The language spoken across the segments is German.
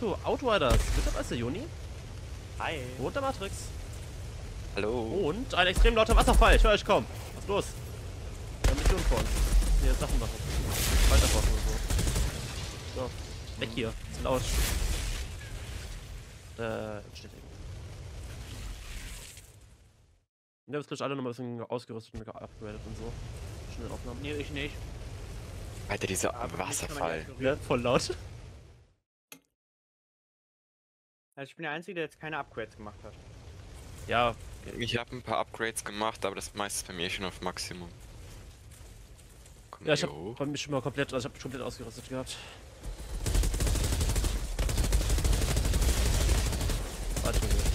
zu Outriders. Bitte was, der Juni? Hi. Und der Matrix. Hallo. Und ein extrem lauter Wasserfall. Ich höre euch kaum. Was ist los? Wir haben Missionen vor uns. Hier Sachen machen. Weiterfahren und so. So. Weg hier. Ist laut. Äh, steht eben. Wir haben jetzt gleich alle noch ein bisschen ausgerüstet und geupgradet und so. Schnell Aufnahmen. Nee, ich nicht. Alter, dieser Wasserfall. Ja, voll laut. Also ich bin der Einzige, der jetzt keine Upgrades gemacht hat. Ja, Ich habe ein paar Upgrades gemacht, aber das meiste ist bei mir schon auf Maximum. Komm ja ich hier hab hoch. bei mir schon mal komplett, also ich hab mich komplett ausgerüstet gehabt. Warte mal.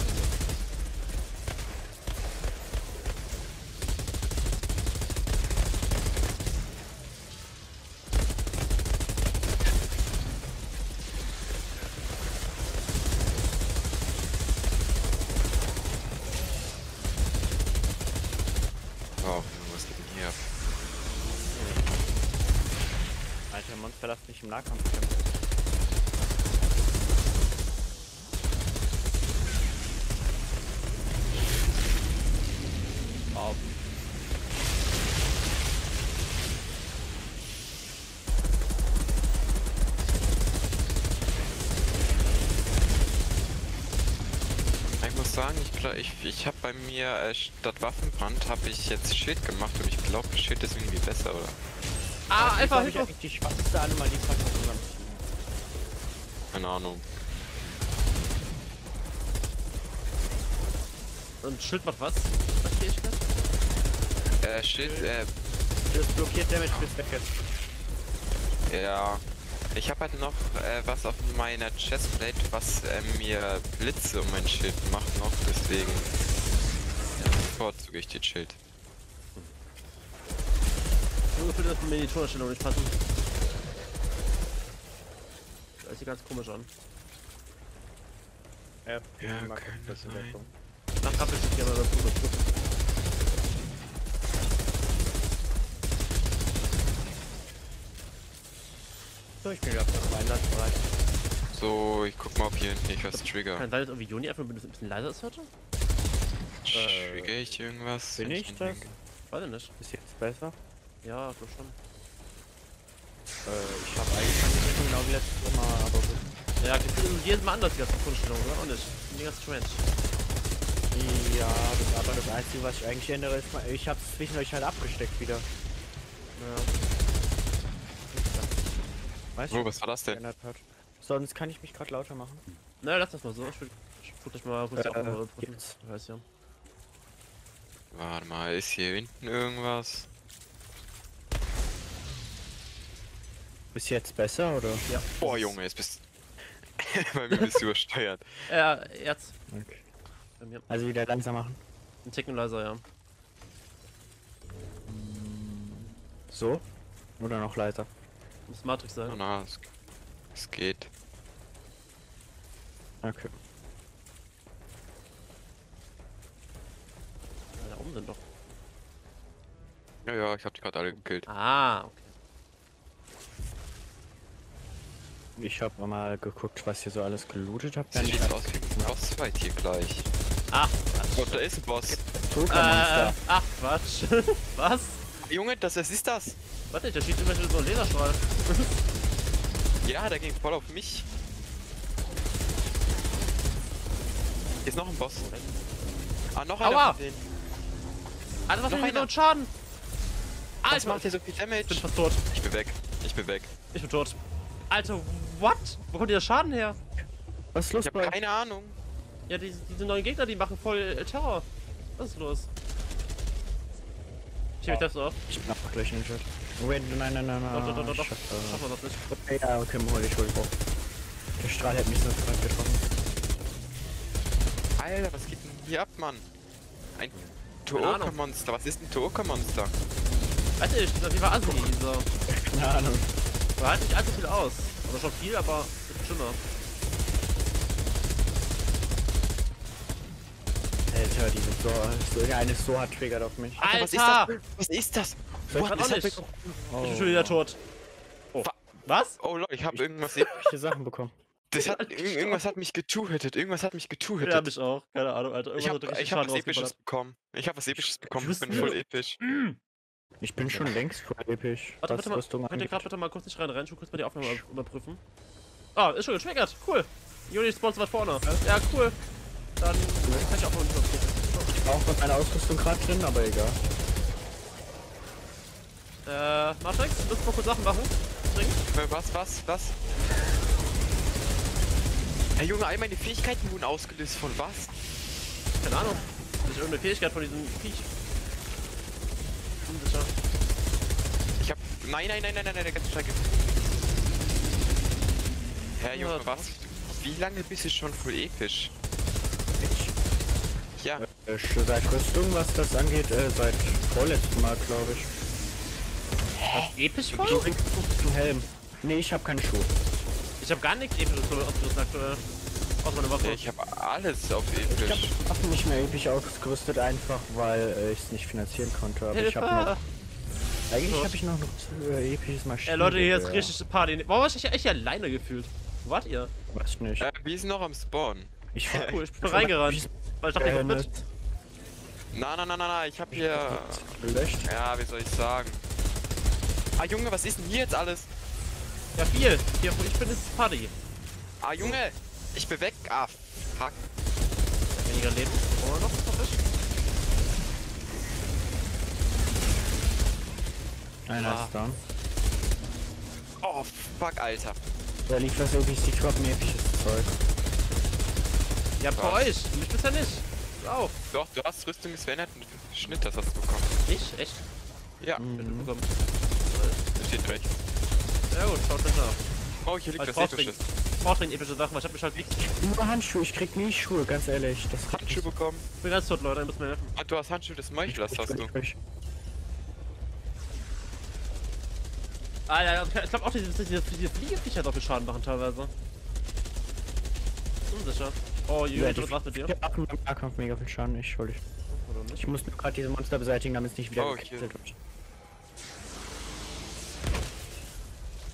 Wow, was geht denn hier ab? Alter, Monster lasst mich im Nahkampf. Ich muss sagen, ich glaube, ich, ich habe bei mir äh, statt Waffenbrand habe ich jetzt Schild gemacht und ich glaube, Schild ist irgendwie besser, oder? Ah, ist Hilfe! eigentlich die schwachste Anomalie von unserem Team. Keine Ahnung. Und Schild macht was? Was Fähigkeit? Äh, Schild, äh, Das blockiert Damage bis weg ist. ja. Ich habe halt noch äh, was auf meiner Chestplate, was äh, mir Blitze um mein Schild macht noch, deswegen bevorzuge ich den Schild. Nur gefühlt, dass mir die Tonstellung nicht passen. Das sieht ganz komisch an. Ja, Ja, ich mag kann das sein. Deckung. Nach Rappel sich gerne dazu. So, ich bin wieder auf dem Einsatzbereich. So, ich guck mal, ob hier hinten nicht was trigger. Kann sein, dass irgendwie Juni einfach ein bisschen ein bisschen leiser ist heute? Trigger ich irgendwas? bin ich dran das? denke? Weiß ich nicht. Ist jetzt besser? Ja, ich glaub schon. Äh, ich habe eigentlich keine Deckung genau wie letztes Mal, aber gut. Ja, gefühlt jedes Mal anders, die ganze Tonstellung, oder? Auch nicht. Mega strange. Ja, das, aber das Einzige, was ich eigentlich ändere, ist, mal- ich habe es zwischendurch halt abgesteckt wieder. Ja. Weißt Oh, was war das denn? geändert hat. Sonst kann ich mich gerade lauter machen. Na, lass das mal so. Ich will. Ich guck dich mal, ich Äh, auch mal. Warte mal, ist hier hinten irgendwas? Ist jetzt besser oder? Ja. Boah, Junge, jetzt bist Bei mir bist du übersteuert. Ja, jetzt. Okay. Bei mir. Also wieder langsam machen. Ein Ticken leiser, ja. So? Oder noch leiser? Muss Matrix sein. Na, es, es geht. Okay. Da oben sind doch. Ja, ja, ich hab die gerade alle gekillt. Ah, okay. Ich habe mal geguckt, was ihr so alles gelootet habt. Sieht aus wie ein Bossfight hier gleich. Ach, Oh, da ist ein Boss. äh, ach, Quatsch. Was? Junge, das, das ist das. Warte, da schießt immer so ein Laserstrahl. Ja, der ging voll auf mich. Hier ist noch ein Boss. Ah, noch einer Aua! von denen. Alter, was Noch macht hier so einer. einen Schaden? Was Alter, macht hier so viel ich bin Damage? fast tot. Ich bin weg. Ich bin weg. Ich bin tot. Alter, what? Wo kommt dieser Schaden her? Was ist los Ich euch? keine Ahnung. Ja, die, diese neuen Gegner, die machen voll äh, Terror. Was ist los? Ich mich das auf. Ich bin auch gleich in den Chat. Wait, nein, nein, nein, nein. Doch, doch, doch, doch, ich hab, Schaffen wir das nicht. okay, ja, okay, hol ich, hol ich auch. Der Strahl hat mich so weit getroffen. Alter, was geht denn hier ab, Mann? Ein Keine Ahnung. Tooka-Monster. Was ist ein Tooka-Monster? Weiß nicht, das war Assi, so. Keine Ahnung. War halt nicht allzu viel aus. Also schon viel, aber ist schlimmer. Alter, die sind so, so eine ist so hart triggert auf mich. Alter! was ist das? Was ist das? Ich ich das hab Ich Oh. bin schon wieder tot. Oh. Wa- Was? Oh Lol, ich habe irgendwas. epische Sachen bekommen? Das hat, irg- irgendwas hat mich getuhittet, irgendwas hat mich Ja, getuhittet. mich auch. Keine Ahnung, Alter. ich Irgendwas hab, ich hab Schaden was Episches bekommen. Ich hab was Episches bekommen, ich bin voll episch. Ich bin schon längst voll episch. Warte, was bitte mal, Rüstung könnt ihr gerade bitte mal kurz nicht rein rein, schon kurz mal die Aufnahme über- überprüfen. Ah, ist schon getriggert, cool. Juni spawnt weit vorne. Ja, cool. Dann kann ich auch mal überprüfen. Ich war auch mit meiner Ausrüstung gerade drin, aber egal. Äh, Matrix, willst du mal kurz Sachen machen? Dringend? Äh, Was, was, was? Hey Junge, all meine Fähigkeiten wurden ausgelöst von was? Keine Ahnung. Das ist irgendeine Fähigkeit von diesem Viech. Unsicher. Ich hab. Nein, nein, nein, nein, nein, nein, der ganze Strecke. Herr Ja, Junge, was? Wie lange bist du schon voll episch? Ich, Ja, äh, seit Rüstung, was das angeht, äh, seit vorletztem Mal, glaube ich. Episch Du voll? kriegst einen Helm. Nee, ich habe keine Schuhe. Ich hab gar nichts Episches ausgerüstet aktuell. Außer meine Waffe. ich hab alles auf Ich habe episch. Waffen nicht mehr episch ausgerüstet, einfach weil äh, ich es nicht finanzieren konnte. Aber ich habe noch. Eigentlich habe ich noch ein äh, episches Maschinen. Ey Leute, hier ist richtig Party. Warum war ich echt alleine gefühlt? Wo wart ihr? Weiß nicht. Äh, wir sind noch am Spawn. Ich fahr Cool, ich bin reingerannt. Weil ich dachte, ich komm mit. Na, na, na, na, na, ich hab hier. Gelöscht. Ja, wie soll ich sagen? Ah, Junge, was ist denn hier jetzt alles? Ja, viel. Hier, wo ich bin, ist Party. Ah, Junge, ich bin weg. Ah, fuck. Weniger Leben. Wollen wir noch? Noch ist? Einer Ah. ist down. Oh, fuck, Alter. Da liegt was episch, die droppen episches Zeug. Ja, für Was? euch. Mich bisher nicht. Auf. Doch, du hast Rüstung des Verändert und Schnitt, das hast du bekommen. Ich? Echt? Ja, Mhm. Bekommen. das steht recht. Ja gut, schaut nicht nach. Oh, hier liegt Also, was Episches. Ich brauch dringend epische Sachen, weil ich hab mich halt nichts. Nur Handschuhe, ich krieg nie Schuhe, ganz ehrlich. Das Handschuhe bekommen. Ich bin ganz tot, Leute, ihr müsst mir helfen. Ah, du hast Handschuhe des Meuchlers, hast du. Ah ja, ich glaube auch, diese, diese, diese Fliegeviecher doch viel Schaden machen teilweise. Unsicher. Oh, Juli, Ja, was mit dir? Ich hab im Nahkampf mega viel Schaden, ich nicht? Ich muss nur gerade diese Monster beseitigen, damit es nicht wieder Oh, okay. wird.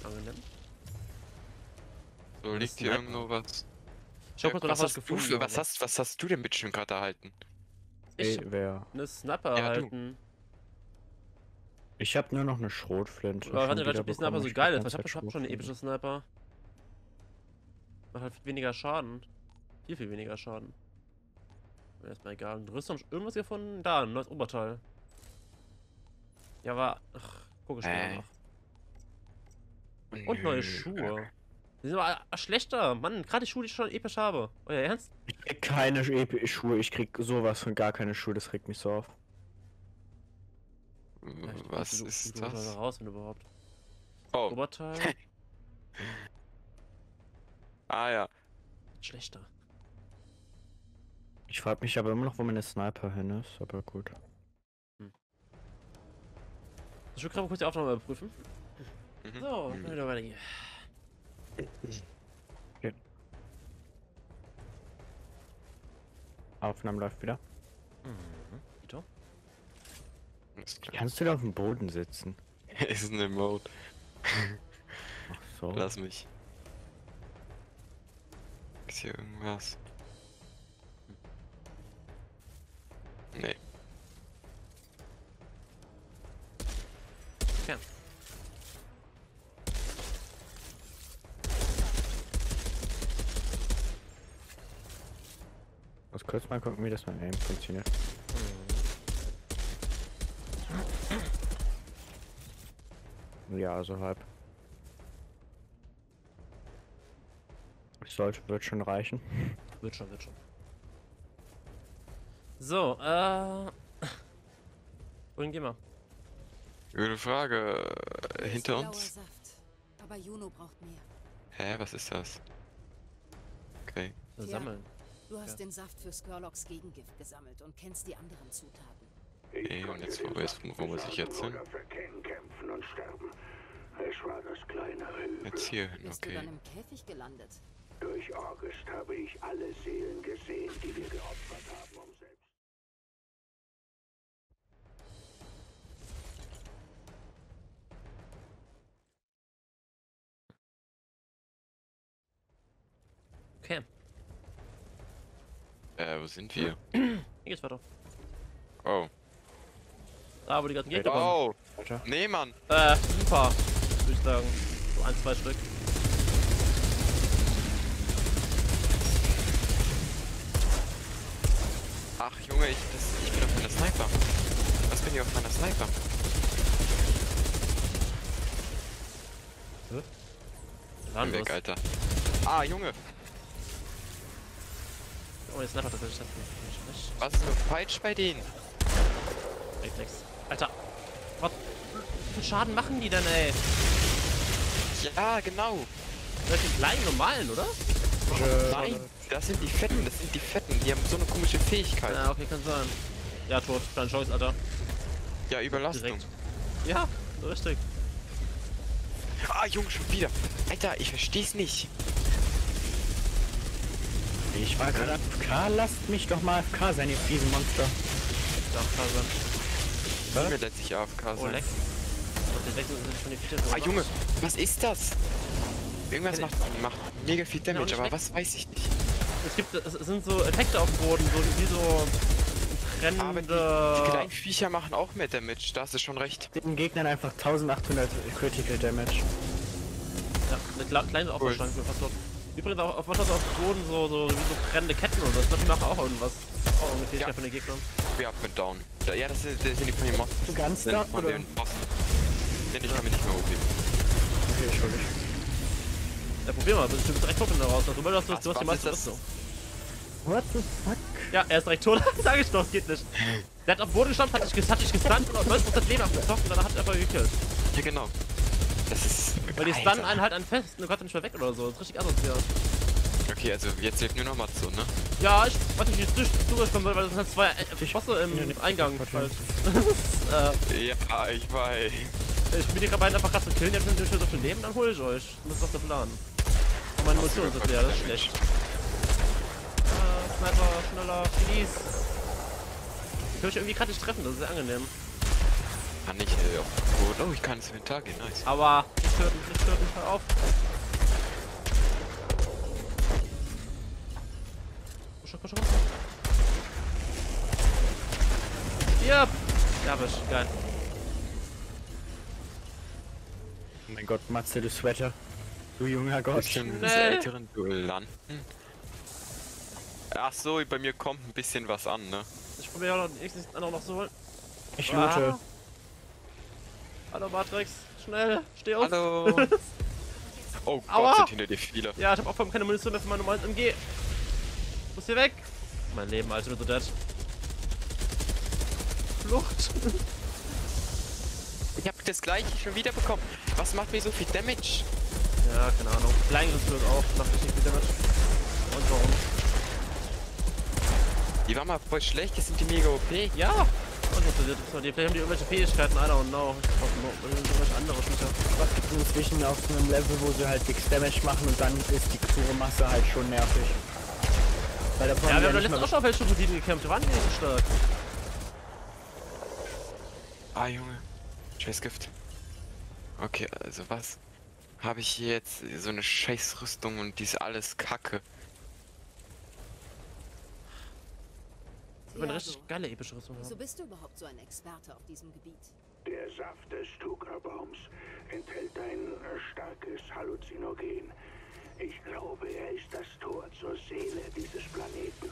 Angenehm. So, liegt hier Sniper. irgendwo was. Ich hab kurz was, nach was hast du gefunden. für, was, hast, was hast du denn bitte schön gerade erhalten? Ich Ey, wer? eine Sniper Ja, du. erhalten. Ich hab nur noch eine Schrotflinte. Aber schon gerade, ob die bekommen. so geil ist. Ich hab, hab schon eine epische Sniper. Macht halt weniger Schaden. Viel, viel weniger Schaden. Mir ist mal egal. Und Rüstung, irgendwas gefunden? Da, ein neues Oberteil. Ja, war. Ach, guck ich Äh. mal nach. Und neue Schuhe. Die sind aber schlechter. Mann, gerade die Schuhe, die ich schon episch habe. Euer Ernst? Ich krieg keine epi- Schuhe, ich krieg sowas von gar keine Schuhe, das regt mich so auf. Ja, Was die- ist das? raus, wenn überhaupt. Oh, Oberteil? ah ja. schlechter. Ich frag mich aber immer noch, wo meine Sniper hin ist, aber gut. Ich will gerade mal kurz die Aufnahme überprüfen. Mhm. So, dann wieder weiter hier. Aufnahme läuft wieder. Mhm. Kannst du da auf dem Boden sitzen? ist ein Emote. Ach so. Lass mich. Ist hier irgendwas? Nee. Kern. Muss kurz mal gucken, wie das mit Aim funktioniert. Ja, so halb. Sollte, wird schon reichen. Wird schon, wird schon. So, äh. Wohin gehen wir? Gute Frage. Äh, Hinter uns? Saft. Aber Juno braucht mehr. Hä, was ist das? Okay. Sammeln. Du hast Ja. den Saft für Skurlocks Gegengift gesammelt und kennst die anderen Zutaten. Okay, und jetzt wo weiß, wo muss ich jetzt hin? Jetzt hier hin, Bist du okay. dann im Käfig gelandet? Durch August habe ich alle Seelen gesehen, die wir geopfert haben, Äh, wo sind wir? Hier geht's weiter. Oh. Da, wo die ganzen Gegner waren. Oh! Nee, Mann! Äh, super. Würde ich sagen. So ein, zwei Stück. Ach, Junge, ich, das, ich bin auf meiner Sniper. Was bin ich auf meiner Sniper? Los. weg, Alter. Ah, Junge! Oh, jetzt tatsächlich. Das nicht. Was ist nur falsch bei denen? Reflex. Alter. Was? Wie viel Schaden machen die denn, ey? Ja, genau! Das sind die kleinen normalen, oder? Nein, das sind die Fetten, das sind die Fetten. Die haben so eine komische Fähigkeit. Ja, okay, kann sein. Ja, tot. Keine Chance, Alter. Ja, Überlastung. Direkt. Ja, so richtig. Ah, Junge, schon wieder. Alter, ich versteh's nicht. Ich war gerade AFK, lasst mich doch mal AFK sein, ihr fiesen Monster. Kann sein. Ich mir letztlich AFK Oh, sein. leck. Den Viecher Ah, Junge, was ist das? Irgendwas macht, macht mega viel Damage, aber weg. was weiß ich nicht. Es gibt, es sind so Effekte auf dem Boden, so wie so Aber die, die brennende... kleinen Viecher machen auch mehr Damage, da hast du schon recht. Den Gegnern einfach 1800 Critical Damage. Ja, eine kle kleine Cool. Aufwärtsstange für fast tot. Übrigens auch auf manchmal so auf dem Boden so, so wie so brennende Ketten oder so. Ich glaube, die machen auch irgendwas. Auch ungefähr Ja. von den Gegnern. Wir up and down. Da, ja, das sind, das sind die von den Monsters. Du ganz von oder? den Bossen. Den ich kann mich nicht mehr hochheben. Okay, entschuldige. Ja, probier mal, du bist direkt tot, wenn du raus hast. Du hast, du hast, du hast die meiste ist das? Rüstung. What the fuck? Ja, er ist direkt tot. Sag ich doch, geht nicht. Der hat auf den Boden gestanden, hat dich, hat dich gestunt und auf 90% Leben abgezogen und dann hat er einfach gekillt. Ja, genau. Das ist. Weil die stunnen einen halt an fest und du kannst nicht mehr weg oder so. Das ist richtig asozial. Okay, also jetzt lebt nur noch Matzo, ne? Ja, ich weiß nicht, wie es durch durchkommen soll, weil das sind halt zwei äh, Bosse im nicht- Eingang. Halt. äh, Ja, ich weiß. ich bin die gerade beiden einfach gerade zu killen, jetzt sind wir so viel Leben, dann hol ich euch. Das ist doch der Plan. Und meine Munition sind leer, das ist schlecht. Äh, Sniper, schneller, Feliz. Ich kann mich irgendwie gerade nicht treffen, das ist sehr angenehm. Kann ich, äh, auf oh, oh, ich kann ins Inventar gehen, nice. Aber nicht töten, nicht töten, hör auf. Komm schon, komm schon, komm. Ja, aber ist geil. Oh mein Gott, Matze, du Sweater. Du junger Gott. Des Schnell. älteren Duellanten. Ach so, bei mir kommt ein bisschen was an, ne? Ich probiere auch noch den nächsten noch holen. Ich Ah. Hallo Matrix, schnell, steh auf. Hallo! Oh Gott, Aua. sind hinter dir viele. Ja, ich habe auch vor allem keine Munition mehr für mein normales MG. Muss hier weg. Mein Leben, Alter, bin so dead. Flucht. Ich hab das gleiche schon wieder bekommen. Was macht mir so viel Damage? Ja, keine Ahnung. Kleingriff auch, macht nicht viel Damage. Und warum? Die waren mal voll schlecht, jetzt sind die mega OP. Ja! Passiert ist die? Vielleicht haben die irgendwelche Fähigkeiten, I don't know. Ich brauche irgendwelche andere Shooter. Was gibt inzwischen auf so einem Level, wo sie halt Dix Damage machen und dann ist die pure Masse halt schon nervig. Weil da Ja, wir haben doch nicht letztens mal- auch schon auf 7 gekämpft, die waren nicht so stark. Ah, Junge. Scheiß Gift. Okay, also was? Habe ich hier jetzt so eine scheiß Rüstung und die ist alles kacke. Ich habe eine richtig geile epische Rüstung. Wieso bist du überhaupt so ein Experte auf diesem Gebiet? Der Saft des Stuka-Baums enthält ein starkes Halluzinogen. Ich glaube, er ist das Tor zur Seele dieses Planeten.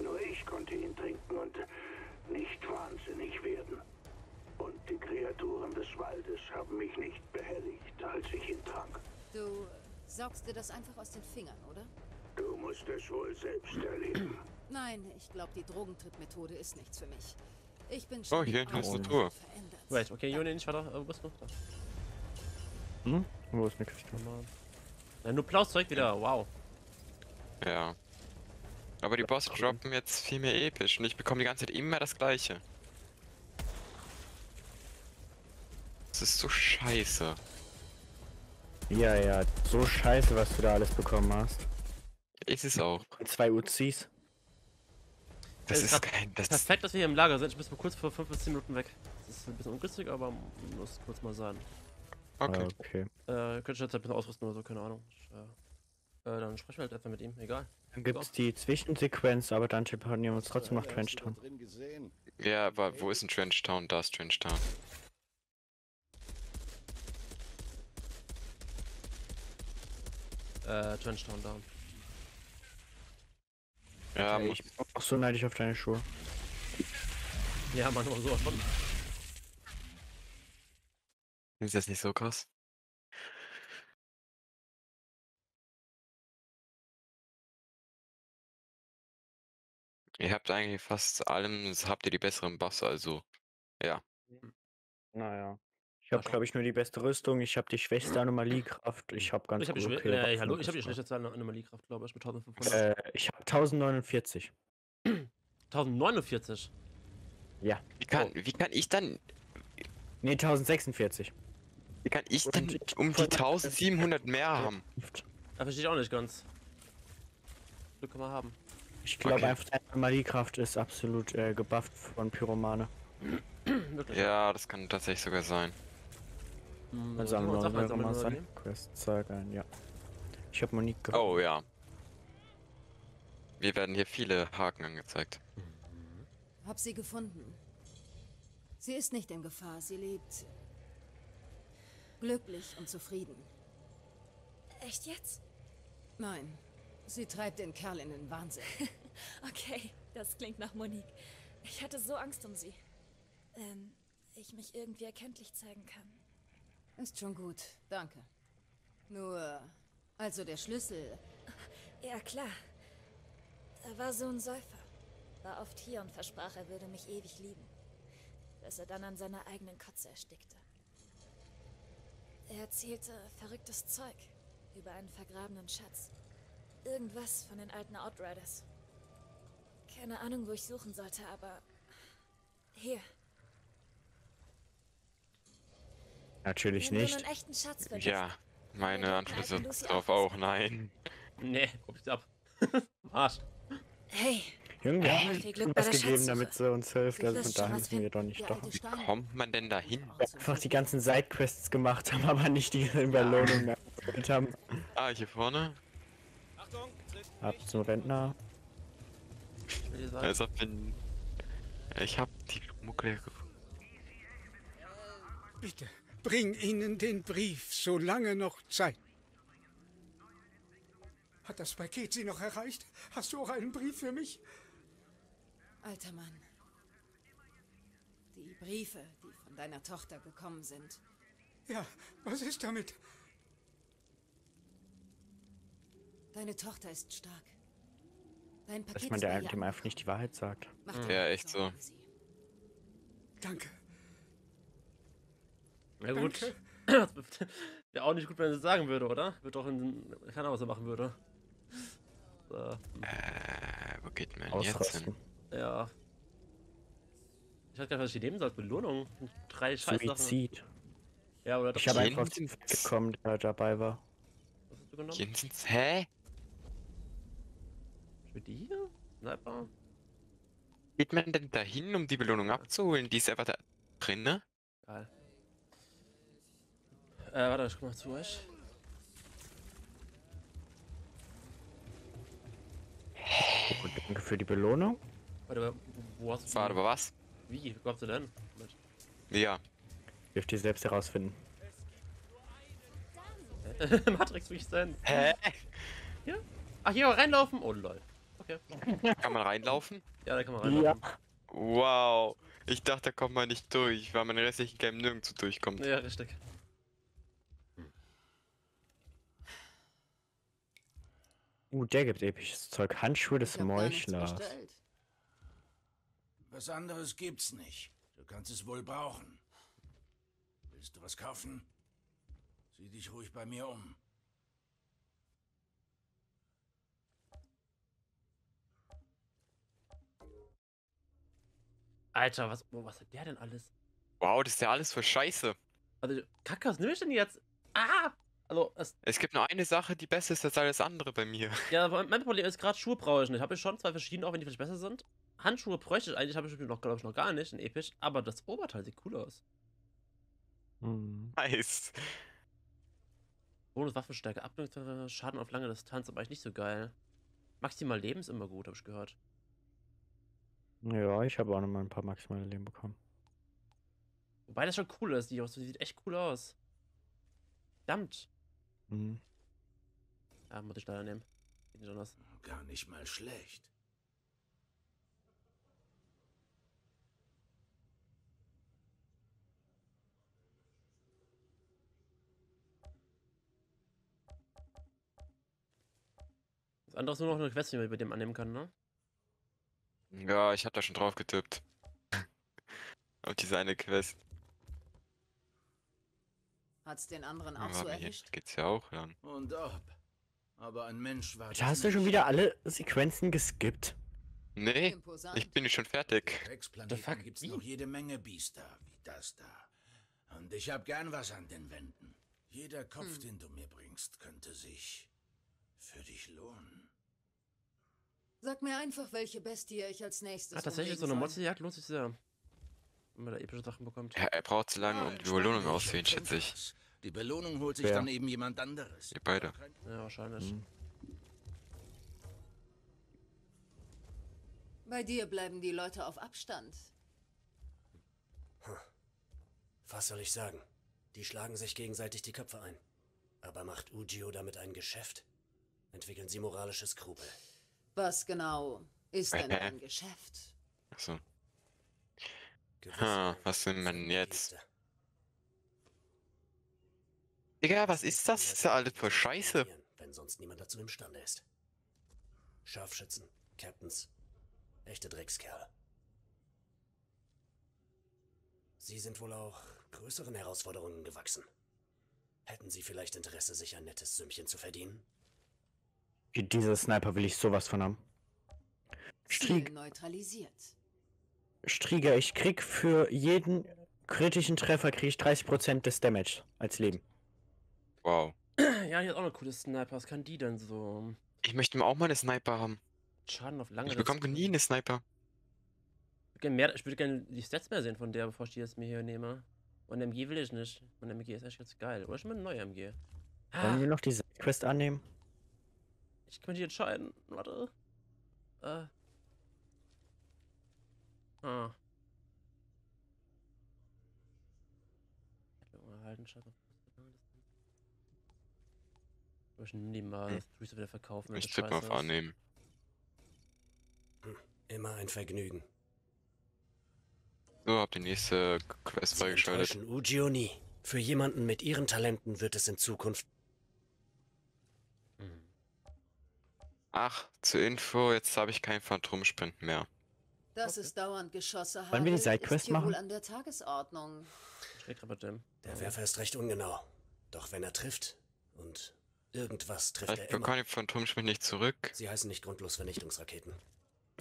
Nur ich konnte ihn trinken und nicht wahnsinnig werden. Und die Kreaturen des Waldes haben mich nicht behelligt, als ich ihn trank. Du saugst dir das einfach aus den Fingern, oder? Du musst es wohl selbst erleben. Nein, ich glaube, die Drogentrittmethode ist nichts für mich. Ich bin Oh, schon hier hinten ist eine verändert. Wait, okay, Juni, nicht weiter. Äh, Wo bist du? Da. Hm? Wo ist eine Kiste? Ja, nur blaues Zeug wieder, wow. Ja. Aber die Bosse droppen jetzt viel mehr episch und ich bekomme die ganze Zeit immer das gleiche. Das ist so scheiße. Ja, ja, so scheiße, was du da alles bekommen hast. Ist es auch. Zwei Uzis. Das ist kein. Das ist, Perfekt, dass wir hier im Lager sind. Ich bin mal kurz vor 5 bis 10 Minuten weg. Das ist ein bisschen ungünstig, aber muss kurz mal sein. okay. Okay. Äh, könnte ich jetzt ein bisschen ausrüsten oder so, keine Ahnung. Ich, äh, Äh, dann sprechen wir halt einfach mit ihm, egal. Dann gibt's die Zwischensequenz, aber dann teleportieren wir uns trotzdem nach drin gesehen? Ja, aber wo ist ein Trenchtown? Da ist Trenchtown. Äh, Trenchtown down. Ja, ich bin auch so neidisch auf deine Schuhe. Ja, man, aber sowas von. ist das nicht so krass? Ihr habt eigentlich fast allem, habt ihr die besseren Buffs, also. Ja. Naja. Ich habe, glaube ich, nur die beste Rüstung. Ich habe die schwächste Anomaliekraft. Ich habe ganz Ich habe die, okay äh, Waffen hallo, und ich hab die das schlechte Zahl Anomaliekraft, glaube ich, mit 1500. war's. Äh, ich habe 1049. 1049. Ja. Wie kann, wie kann ich dann, Nee, 1046. wie kann ich Und denn ich- um die 1700 mehr haben? Da verstehe ich auch nicht ganz. Glück kann man haben. Ich glaube Okay. einfach, Anomaliekraft ist absolut äh, gebufft von Pyromane. Ja, das kann tatsächlich sogar sein. Hm, Dann so, sammeln gehen wir uns uns Sachen einfach mal wie? Sidequests zeigen, ja. Ich habe Monique. Oh ja. Wir werden hier viele Haken angezeigt. Hab sie gefunden. Sie ist nicht in Gefahr. Sie lebt glücklich und zufrieden. Echt jetzt? Nein, sie treibt den Kerl in den Wahnsinn. Okay, das klingt nach Monique. Ich hatte so Angst um sie. Ähm, ich mich irgendwie erkenntlich zeigen kann. Ist schon gut, danke. Nur, also der Schlüssel. Ja, klar. Da war so ein Säufer. War oft hier und versprach, er würde mich ewig lieben. Bis er dann an seiner eigenen Kotze erstickte. Er erzählte verrücktes Zeug über einen vergrabenen Schatz. Irgendwas von den alten Outriders. Keine Ahnung, wo ich suchen sollte, aber... Hier. Natürlich haben nicht. Ja, meine Antwort ist Lucy darauf auf. auch nein. Nee, guck ich ab. Arsch. Hey, haben viel wir Glück bei was der gegeben, damit sie uns hilft. Sie Also von daher sind wir doch nicht doch. Stein. Kommt man denn dahin? Einfach die ganzen Sidequests gemacht haben, aber nicht die Belohnung mehr haben. Ah, hier vorne? Ab zum Rentner. Wie. Also bin. Ich hab die Mucke gefunden. Bitte, bring ihnen den Brief, solange noch Zeit. Hat das Paket Sie noch erreicht? Hast du auch einen Brief für mich? Alter Mann. Die Briefe, die von deiner Tochter gekommen sind. Ja, was ist damit? Deine Tochter ist stark. Dein Paket Dass man ist der einem einfach nicht die Wahrheit sagt. Mach dir Ja, echt so. Sorgen sie. Ja gut. Wäre auch nicht gut, wenn er es sagen würde, oder? Wird doch in. Keine Ahnung, was er machen würde. So, Äh, wo geht man jetzt hin? Ausrasten. ja. Ich weiß gar nicht, was ich nehmen soll. Belohnung. Drei Scheißsachen. Suizid. Ja, oder doch. Ich habe einfach bekommen, der dabei war. Was hast du genommen? Jensens, hä? Für die hier? Sniper? Geht man denn dahin, um die Belohnung abzuholen? Die ist einfach da drin, ne? Geil. Äh, warte, ich komm mal zu euch. Und danke für die Belohnung. Warte, wo- wo hast du Warte, aber was? Wie? Wo kommst du denn? Ja. Dürft ihr selbst herausfinden. Matrix, wie ich denn? Hä? Ach, hier reinlaufen? Oh, lol. Okay. Kann man reinlaufen? Ja, da kann man reinlaufen. Wow. Ich dachte, da kommt man nicht durch, weil man in restlichen Game nirgendwo durchkommt. Ja, richtig. Uh, der gibt episches Zeug. Handschuhe des Meuchlers. Was anderes gibt's nicht. Du kannst es wohl brauchen. Willst du was kaufen? Sieh dich ruhig bei mir um. Alter, was, oh, was hat der denn alles? Wow, das ist ja alles für Scheiße. Also, Kacke, was nehme ich denn jetzt? Ah! Also, das, Es gibt nur eine Sache, die besser ist als alles andere bei mir. ja, aber mein Problem ist gerade Schuhe brauche ich nicht. Habe ich schon zwei verschiedene, auch wenn die vielleicht besser sind. Handschuhe bräuchte ich eigentlich, habe ich noch, glaube ich, noch gar nicht in episch. Aber das Oberteil sieht cool aus. Hm. Nice. Bonus Waffenstärke, Schaden auf lange Distanz, aber eigentlich nicht so geil. Maximal Leben ist immer gut, habe ich gehört. Ja, ich habe auch noch mal ein paar maximale Leben bekommen. Wobei das schon cool ist, die sieht echt cool aus. Verdammt. Mhm. Ja, muss ich leider nehmen. Geht nicht anders. Gar nicht mal schlecht. Das andere ist nur noch eine Quest, die man bei dem annehmen kann, ne? Ja, ich hab da schon drauf getippt. Auf diese eine Quest. Hat's den anderen auch so erwischt? geht's ja auch dann. Und ob. Aber ein Mensch war Da hast du schon wieder alle Sequenzen geskippt. Nee, Imposant. ich bin schon fertig. The fuck? gibt's Wie? noch jede Menge Biester, wie das da. Und ich hab gern was an den Wänden. Jeder Kopf, Hm. den du mir bringst, könnte sich für dich lohnen. Sag mir einfach, welche Bestie ich als nächstes Ah, tatsächlich, so eine. Motzejagd lohnt sich sehr. Wenn man da epische Sachen bekommt. Ja, er braucht zu lange, um die Belohnung auszuwählen, schätze ich. Die Belohnung holt sich Wer? dann eben jemand anderes. Ihr beide. Ja, wahrscheinlich. Mhm. Bei dir bleiben die Leute auf Abstand. Was soll ich sagen? Die schlagen sich gegenseitig die Köpfe ein. Aber macht Ujio damit ein Geschäft? Entwickeln sie moralische Skrupel? Was genau ist denn ein Geschäft? Achso. Ha, was denn von jetzt? Digga, was ist das? Das ist ja alles voll scheiße. Wenn sonst niemand dazu imstande ist. Scharfschützen, Captains, echte Dreckskerle. Sie sind wohl auch größeren Herausforderungen gewachsen. Hätten Sie vielleicht Interesse, sich ein nettes Sümmchen zu verdienen? Wie Diese Sniper will ich sowas von haben. Ziel Strieg, neutralisiert. Strieger, ich krieg für jeden kritischen Treffer krieg ich 30% des Damage als Leben. Wow. Ja, hier ist auch eine coole Sniper. Was kann die denn so? Ich möchte mal auch mal eine Sniper haben. Schaden auf lange Ich bekomme nie eine Sniper. Ich würde gerne gerne die Stats mehr sehen von der, bevor ich die jetzt mir hier nehme. Und MG will ich nicht. Und MG ist echt ganz geil. Oder schon mal eine neue MG. Wollen Ah, wir noch diese Quest annehmen? ich kann mich nicht entscheiden. Warte. Äh. Ah. Erhalten, Schaden auf Ich nehme mal, das tue ich so wieder verkaufen. Ich tippe auf annehmen. Immer ein Vergnügen. So, hab die nächste Quest Sie freigeschaltet. enttäuschen Ujio nie. Für jemanden mit Ihren Talenten wird es in Zukunft Mhm. Ach, zur Info, jetzt habe ich keinen Phantomsprint mehr. Dass es dauernd Geschosse Wollen wir die Sidequest machen? wohl an der Tagesordnung. Ich rede gerade mit dem. Der Werfer ist recht ungenau. Doch wenn er trifft, und irgendwas trifft Ich er immer. bekomme den Phantomsprint nicht zurück. Sie heißen nicht grundlos Vernichtungsraketen.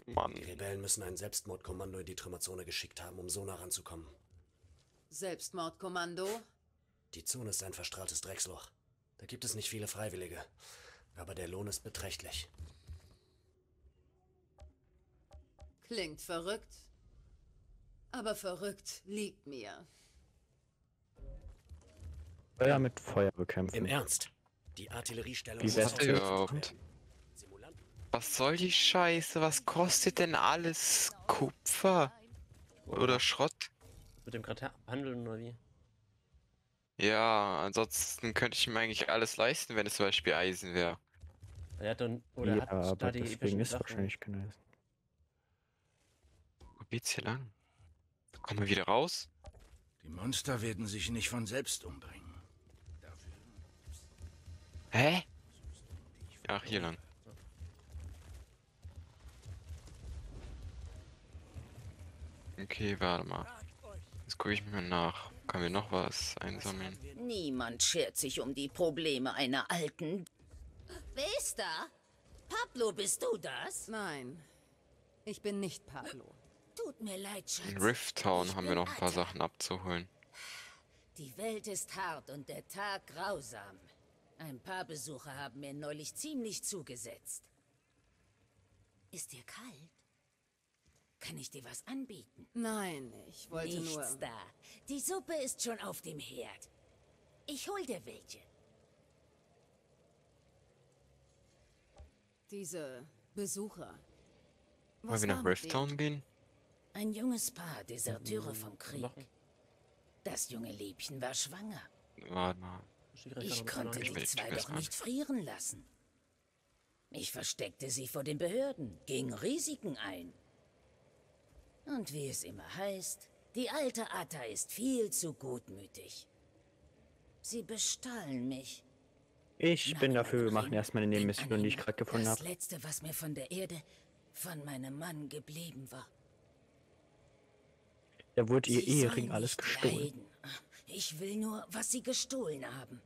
Mann. Die Rebellen müssen ein Selbstmordkommando in die Trümmerzone geschickt haben, um so nah ranzukommen. Selbstmordkommando? Die Zone ist ein verstrahltes Drecksloch. Da gibt es nicht viele Freiwillige. Aber der Lohn ist beträchtlich. Klingt verrückt. Aber verrückt liegt mir. Feuer mit Feuer bekämpfen. Im Ernst. Die Artilleriestellung Wie wär's überhaupt? Was soll die Scheiße? Was kostet denn alles? Kupfer? Oder Schrott? Mit dem gerade handeln oder wie? Ja, ansonsten könnte ich mir eigentlich alles leisten, wenn es zum Beispiel Eisen wäre. Er hat dann. Oder ja, hat da aber die deswegen epischen ist Sachen. wahrscheinlich kein Eisen. Wo geht's hier lang? Kommen wir wieder raus? Die Monster werden sich nicht von selbst umbringen. Hä? Ach, hier lang. Okay, warte mal. Jetzt gucke ich mir nach. Können wir noch was einsammeln? Niemand schert sich um die Probleme einer alten. Wer ist da? Pablo, bist du das? Nein, ich bin nicht Pablo. Tut mir leid, Schatz. In Rift Town Ich haben wir noch ein paar. Sachen abzuholen. Die Welt ist hart und der Tag grausam. Ein paar Besucher haben mir neulich ziemlich zugesetzt. Ist dir kalt? Kann ich dir was anbieten? Nein, ich wollte Nichts nur... Nichts da. Die Suppe ist schon auf dem Herd. Ich hol dir welche. Diese Besucher. Wollen wir nach Rifttown gehen? Ein junges Paar, Deserteure vom Krieg. Das junge Liebchen war schwanger. Warte mal. Ich konnte die zwei doch nicht frieren lassen. Ich versteckte sie vor den Behörden, ging Risiken ein. Und wie es immer heißt, die alte Atta ist viel zu gutmütig. Sie bestahlen mich. Ich Nach bin dafür, wir machen erstmal eine Nebenmission, die ich gerade gefunden Das habe. letzte, was mir von der Erde, von meinem Mann geblieben war. Da wurde ihr Ehering alles gestohlen. leiden. Ich will nur, was sie gestohlen haben.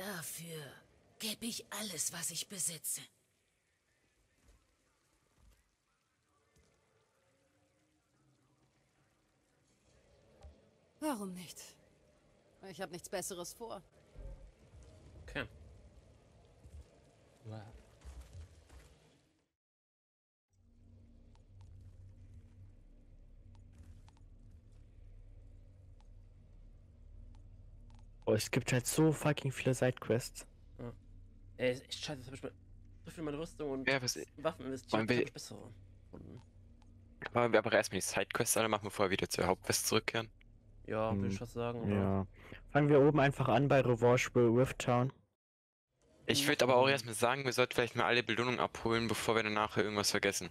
Dafür gebe ich alles, was ich besitze. Warum nicht? Ich habe nichts Besseres vor. Okay. Oh, es gibt halt so fucking viele Sidequests. Ey, ist echt scheiße, jetzt hab ich mal so viel in meine Rüstung und Ja, was- Waffen investiert. Wir- hab ich bessere. Wollen wir aber erstmal die Sidequests alle machen, bevor wir wieder zur Hauptquest zurückkehren? Ja, will Hm, ich fast sagen. aber- Ja. Fangen wir oben einfach an bei Revanche Rift Town. Ich würde aber auch erstmal sagen, wir sollten vielleicht mal alle Belohnungen abholen, bevor wir dann nachher irgendwas vergessen.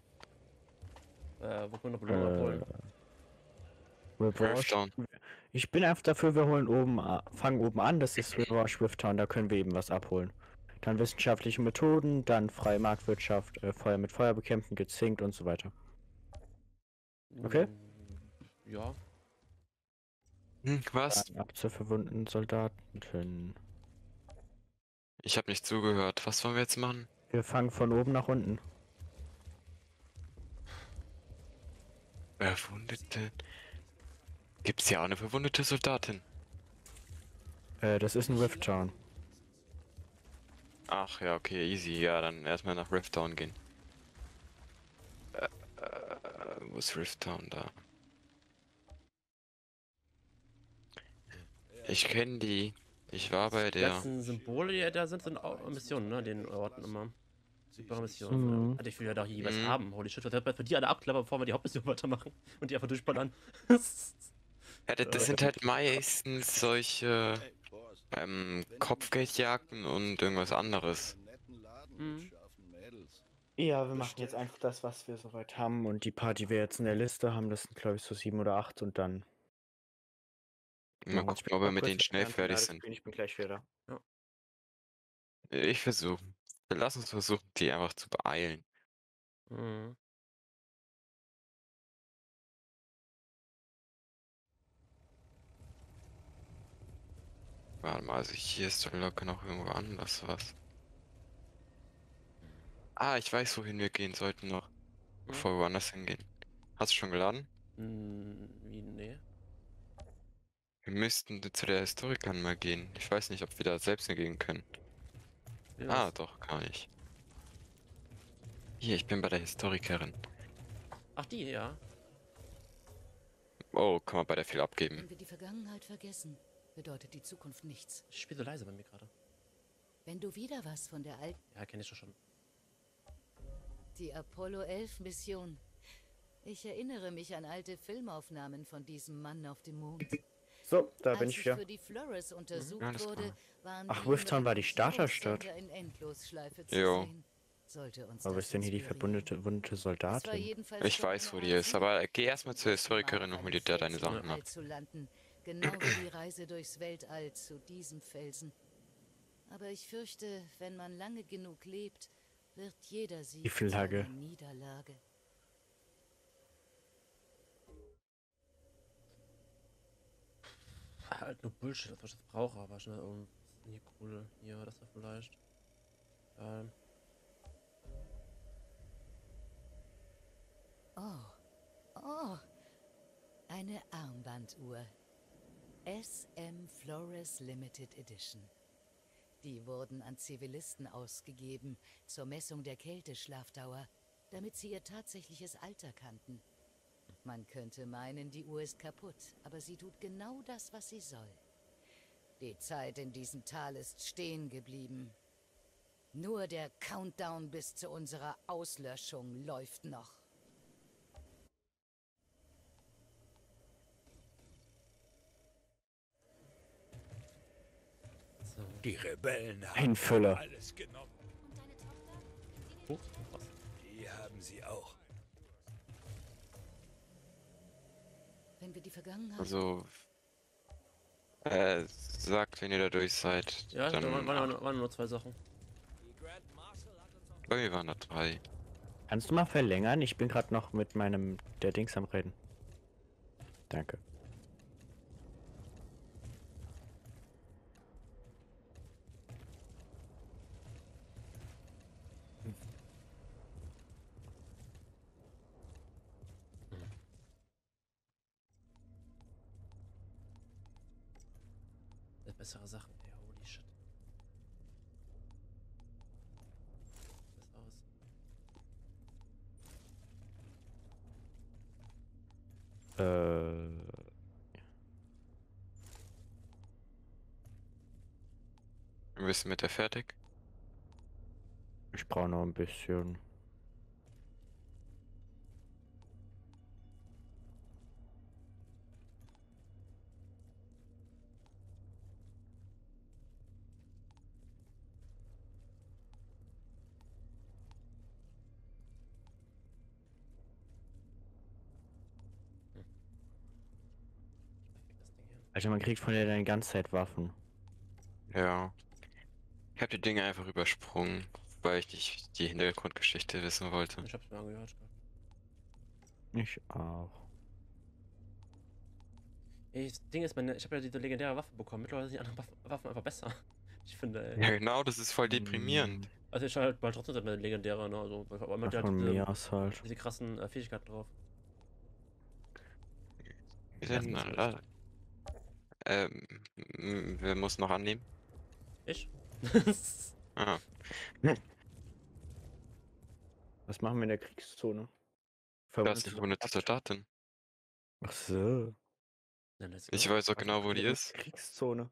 Äh, wo können wir noch Belohnung abholen? Revanche. Rifttown. Ich bin einfach dafür, wir holen oben, a- fangen oben an, das ist Rift Town, da können wir eben was abholen. Dann wissenschaftliche Methoden, dann freie Marktwirtschaft, äh, Feuer mit Feuer bekämpfen, gezinkt und so weiter. Okay. Mm, Ja. Hm, was? Dann ab zur verwundeten Soldaten. Ich habe nicht zugehört. Was wollen wir jetzt machen? Wir fangen von oben nach unten. Verwundete. Gibt's hier auch eine verwundete Soldatin? Äh, das ist ein Rift Town. Ach ja, okay, easy. Ja, dann erstmal nach Rifttown gehen. Äh, äh, wo ist Rifttown da? Ich kenne die. Ich war bei Die der. ganzen Symbole, die da sind, sind auch Missionen, ne? Den Orten immer. Super Missionen. Mhm. Hatte ich will ja doch jeweils Mhm. haben. Holy shit, was hat für die alle abklappern, bevor wir die Hauptmission weitermachen und die einfach durchballern. Ja, das, das sind halt meistens solche ähm, Kopfgeldjagden und irgendwas anderes. Mhm. Ja, wir machen jetzt einfach das, was wir soweit haben und die paar, die wir jetzt in der Liste haben, das sind glaube ich so sieben oder acht und dann. Mal gucken, ob wir mit denen schnell fertig sind. Ich bin gleich wieder. Ich versuche. Lass uns versuchen, die einfach zu beeilen. Mhm. Warte mal, also hier ist doch locker noch irgendwo anders was. Ah, ich weiß, wohin wir gehen sollten noch, bevor wir woanders hingehen. Hast du schon geladen? Hm, wie, nee. Wir müssten zu der Historikerin mal gehen. Ich weiß nicht, ob wir da selbst hingehen können. Will Ah, was? doch, kann ich. Hier, ich bin bei der Historikerin. Ach, die, ja. Oh, kann man bei der viel abgeben. Wenn wir die Vergangenheit vergessen, bedeutet die Zukunft nichts. Ich spiele so leise bei mir gerade. Wenn du wieder was von der alten, Ja, kenne ich doch schon. die Apollo 11 Mission. Ich erinnere mich an alte Filmaufnahmen von diesem Mann auf dem Mond. So, da Als bin ich wieder. für die Flores untersucht alles wurde, waren Ach, Rifttown war die Starterstadt. Jo. sehen. Sollte uns Aber ist denn hier die verbundete, war Soldatin? Ich weiß, wo die ist, aber geh erstmal zur Historikerin und hol dir da deine Sachen ab. Genau wie die Reise durchs Weltall zu diesem Felsen. Aber ich fürchte, wenn man lange genug lebt, wird jeder Sieg einer Niederlage. Halt nur Bullshit, was ich jetzt brauche, aber schnell irgendwie cool. Hier, das war vielleicht. Ähm, Oh, oh, eine Armbanduhr. SM Flores Limited Edition. Die wurden an Zivilisten ausgegeben zur Messung der Kälteschlafdauer, damit sie ihr tatsächliches Alter kannten. Man könnte meinen, die Uhr ist kaputt, aber sie tut genau das, was sie soll. Die Zeit in diesem Tal ist stehen geblieben. Nur der Countdown bis zu unserer Auslöschung läuft noch. Die Rebellen haben Ein Füller. alles genommen. Oh, was? Die haben sie auch. Wenn wir die Vergangenheit... Also. Äh, sagt, wenn ihr da durch seid. Ja, dann, da waren, waren, waren nur zwei Sachen. Bei mir waren da drei. Kannst du mal verlängern? Ich bin gerade noch mit meinem der Dings am Reden. Danke. Bessere Sachen, ey, holy shit. Das aus. Äh, Wir müssen mit der fertig. ich brauche noch ein bisschen. Also man kriegt von der dann die ganze Zeit Waffen. Ja. Ich habe die Dinge einfach übersprungen, weil ich nicht die Hintergrundgeschichte wissen wollte. Ich hab's mir angehört. Ich auch. Ey, das Ding ist, meine, ich habe ja diese legendäre Waffe bekommen. Mittlerweile sind die anderen Waffen, einfach besser. Ich finde, ey. Ja, genau, das ist voll deprimierend. Also ich halt mal trotzdem eine legendäre, ne? Also, weil man hat diese, mir aus halt. diese krassen äh, Fähigkeiten drauf. Ist nicht alle. Ähm, wer muss noch annehmen? Ich? Ah, Was machen wir in der Kriegszone? da ist die Verwundete Soldatin. Ach so. Ich weiß auch genau, wo die ist. Kriegszone.